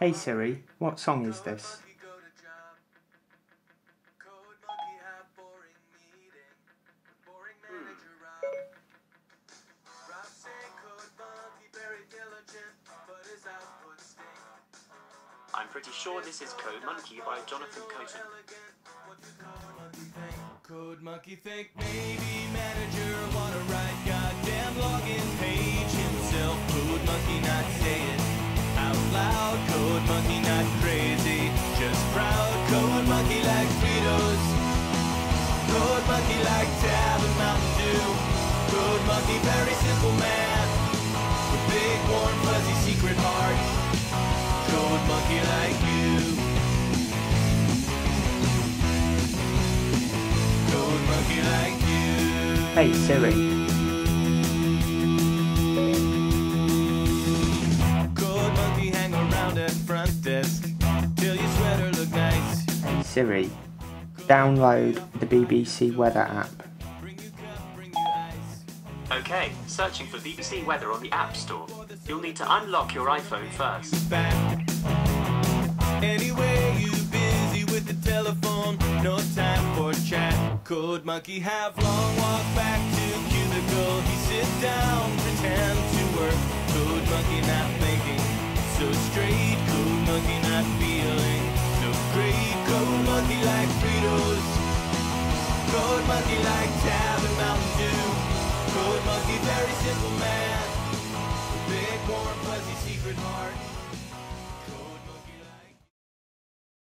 Hey Siri, what song is this? I'm pretty sure this is Code Monkey by Jonathan Coulton. Code Monkey think maybe manager wanna write goddamn login Code Monkey not crazy, just proud. Code Monkey like Fritos. Code Monkey like Tab and Mountain Dew. Code Monkey very simple man with big warm fuzzy secret heart. Code Monkey like you. Code Monkey like you. Hey Siri, Siri, download the BBC Weather app. Bring you cup, bring you ice. Okay, searching for BBC Weather on the App Store. You'll need to unlock your iPhone first. Anyway, you busy with the telephone, no time for chat. Code Monkey have long walk back to cubicle. He sit down, pretend to work. Code Monkey not Monkey like Tab and Mountain Dew. Code Monkey very simple